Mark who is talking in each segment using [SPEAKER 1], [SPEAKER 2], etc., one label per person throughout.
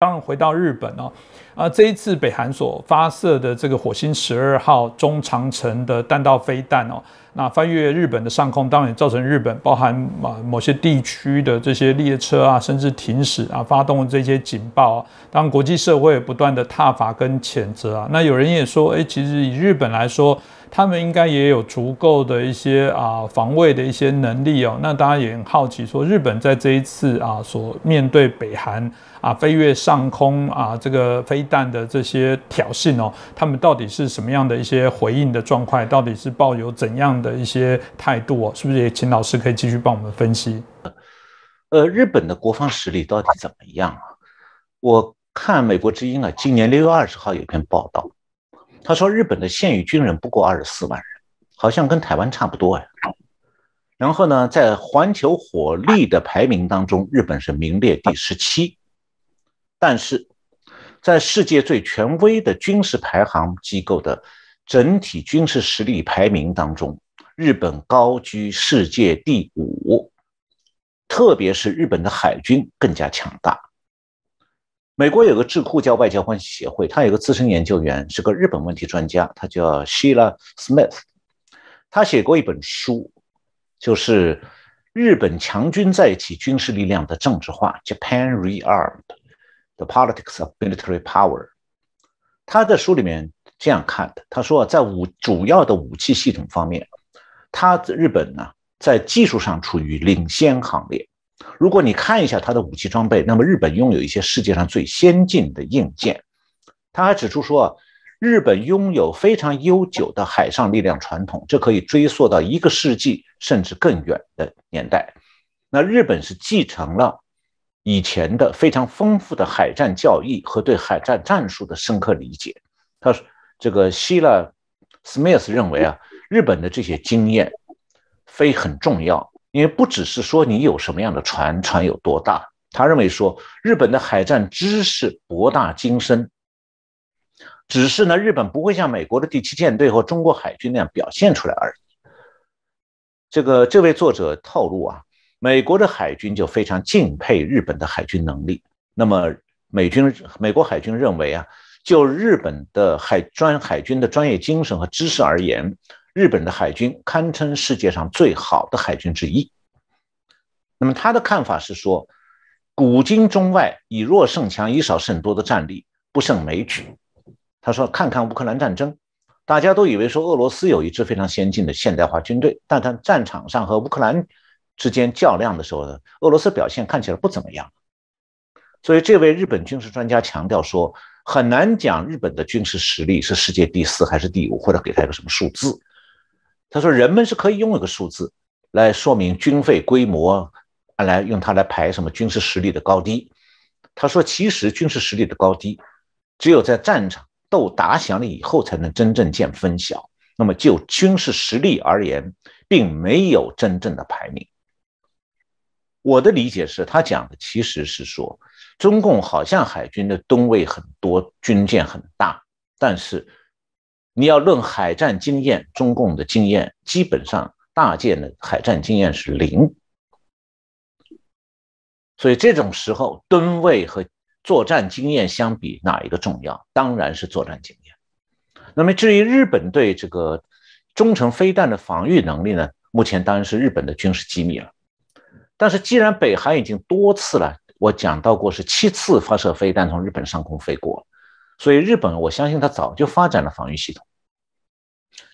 [SPEAKER 1] 当然，回到日本哦，啊，这一次北韩所发射的这个火星十二号中长程的弹道飞弹哦，那翻越日本的上空，当然也造成日本包含啊某些地区的这些列车啊，甚至停驶啊，发动这些警报啊。当然，国际社会不断的挞伐跟谴责啊。那有人也说，哎，其实以日本来说。他们应该也有足够的一些啊防卫的一些能力哦。那大家也很好奇，说日本在这一次啊所面对北韩啊飞越上空啊这个飞弹的这些挑衅哦，他们到底是什么样的一些回应的状况？到底是抱有怎样的的一些态度哦？是不是也请老师可以继续帮我们分析？
[SPEAKER 2] 呃，日本的国防实力到底怎么样啊？我看美国之音啊，今年六月二十号有篇报道。他说：“日本的现役军人不过二十四万人，好像跟台湾差不多哎。然后呢，在环球火力的排名当中，日本是名列第十七。但是，在世界最权威的军事排行机构的整体军事实力排名当中，日本高居世界第五。特别是日本的海军更加强大。”美国有个智库叫外交关系协会，他有个资深研究员，是个日本问题专家，他叫 Sheila Smith。他写过一本书，就是《日本强军在一起：军事力量的政治化》（Japan Rearmed: The Politics of Military Power）。他在书里面这样看的，他说，在武主要的武器系统方面，他日本呢在技术上处于领先行列。如果你看一下他的武器装备，那么日本拥有一些世界上最先进的硬件。他还指出说，日本拥有非常悠久的海上力量传统，这可以追溯到一个世纪甚至更远的年代。那日本是继承了以前的非常丰富的海战教义和对海战战术的深刻理解。他，这个希腊 Smith 认为啊，日本的这些经验非很重要。因为不只是说你有什么样的船，船有多大，他认为说日本的海战知识博大精深，只是呢日本不会像美国的第七舰队和中国海军那样表现出来而已。这个这位作者透露啊，美国的海军就非常敬佩日本的海军能力。那么美军美国海军认为啊，就日本的海专海军的专业精神和知识而言。日本的海军堪称世界上最好的海军之一。那么他的看法是说，古今中外以弱胜强、以少胜多的战力不胜枚举。他说：“看看乌克兰战争，大家都以为说俄罗斯有一支非常先进的现代化军队，但他战场上和乌克兰之间较量的时候呢，俄罗斯表现看起来不怎么样。所以这位日本军事专家强调说，很难讲日本的军事实力是世界第四还是第五，或者给他一个什么数字。”他说：“人们是可以用一个数字来说明军费规模，来用它来排什么军事实力的高低。”他说：“其实军事实力的高低，只有在战场斗打响了以后，才能真正见分晓。那么就军事实力而言，并没有真正的排名。”我的理解是他讲的其实是说，中共好像海军的吨位很多，军舰很大，但是。你要论海战经验，中共的经验基本上大舰的海战经验是零，所以这种时候吨位和作战经验相比，哪一个重要？当然是作战经验。那么至于日本对这个中程飞弹的防御能力呢？目前当然是日本的军事机密了。但是既然北韩已经多次了，我讲到过是七次发射飞弹从日本上空飞过，所以日本我相信他早就发展了防御系统。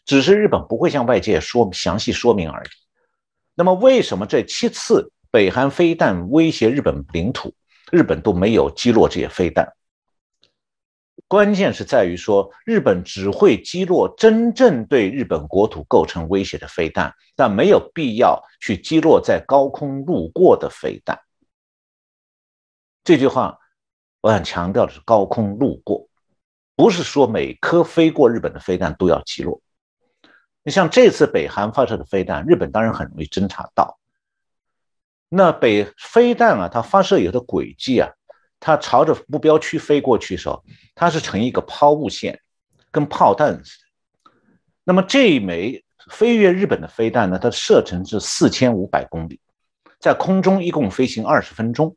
[SPEAKER 2] 只是日本不会向外界说详细说明而已。那么，为什么这七次北韩飞弹威胁日本领土，日本都没有击落这些飞弹？关键是在于说，日本只会击落真正对日本国土构成威胁的飞弹，但没有必要去击落在高空路过的飞弹。这句话，我想强调的是高空路过，不是说每颗飞过日本的飞弹都要击落。你像这次北韩发射的飞弹，日本当然很容易侦察到。那北飞弹啊，它发射以后的轨迹啊，它朝着目标区飞过去的时候，它是呈一个抛物线，跟炮弹似的。那么这一枚飞越日本的飞弹呢，它射程是四千五百公里，在空中一共飞行二十分钟。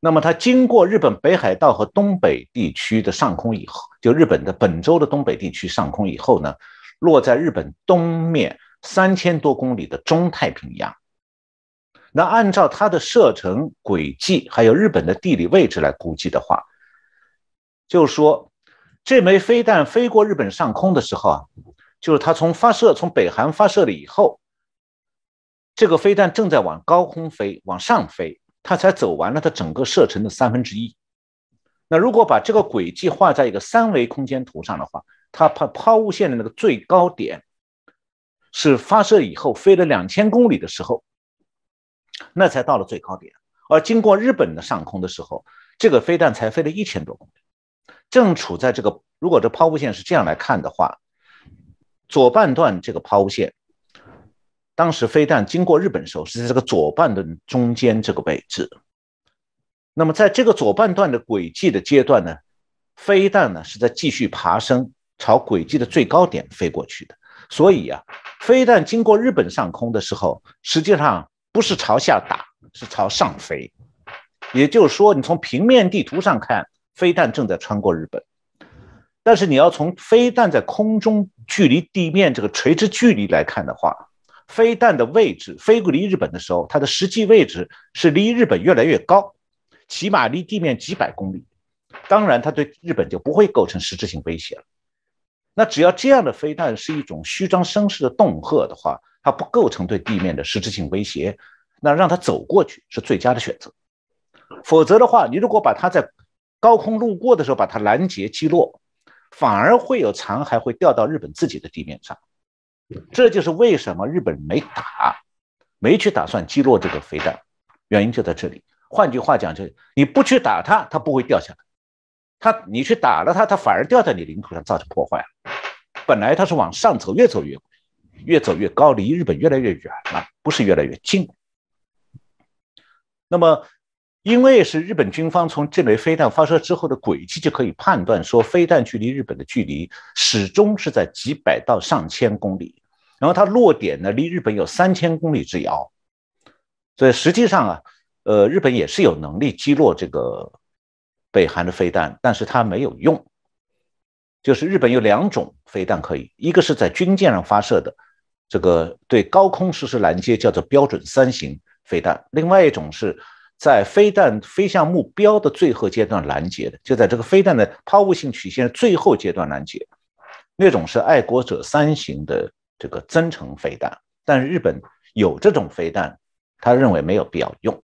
[SPEAKER 2] 那么它经过日本北海道和东北地区的上空以后，就日本的本州的东北地区上空以后呢，落在日本东面三千多公里的中太平洋。那按照它的射程轨迹，还有日本的地理位置来估计的话，就是说，这枚飞弹飞过日本上空的时候啊，就是它从发射从北韩发射了以后，这个飞弹正在往高空飞，往上飞，它才走完了它整个射程的三分之一。那如果把这个轨迹画在一个三维空间图上的话，它抛抛物线的那个最高点是发射以后飞了两千公里的时候。那才到了最高点，而经过日本的上空的时候，这个飞弹才飞了一千多公里，正处在这个如果这抛物线是这样来看的话，左半段这个抛物线，当时飞弹经过日本时候是在这个左半段中间这个位置。那么在这个左半段的轨迹的阶段呢，飞弹呢是在继续爬升，朝轨迹的最高点飞过去的。所以啊，飞弹经过日本上空的时候，实际上。不是朝下打，是朝上飞。也就是说，你从平面地图上看，飞弹正在穿过日本；但是你要从飞弹在空中距离地面这个垂直距离来看的话，飞弹的位置飞过离日本的时候，它的实际位置是离日本越来越高，起码离地面几百公里。当然，它对日本就不会构成实质性威胁了。那只要这样的飞弹是一种虚张声势的恫吓的话，它不构成对地面的实质性威胁，那让它走过去是最佳的选择。否则的话，你如果把它在高空路过的时候把它拦截击落，反而会有残骸会掉到日本自己的地面上。这就是为什么日本没打，没去打算击落这个飞弹，原因就在这里。换句话讲，就你不去打它，它不会掉下来；它你去打了它，它反而掉在你领土上，造成破坏了。本来它是往上走，越走越。越走越高，离日本越来越远了，不是越来越近。那么，因为是日本军方从这枚飞弹发射之后的轨迹就可以判断说，飞弹距离日本的距离始终是在几百到上千公里，然后它落点呢离日本有三千公里之遥，所以实际上啊，呃，日本也是有能力击落这个北韩的飞弹，但是它没有用。就是日本有两种飞弹可以，一个是在军舰上发射的。这个对高空实施拦截叫做标准三型飞弹，另外一种是在飞弹飞向目标的最后阶段拦截的，就在这个飞弹的抛物性曲线最后阶段拦截，那种是爱国者三型的这个增程飞弹。但是日本有这种飞弹，他认为没有必要用。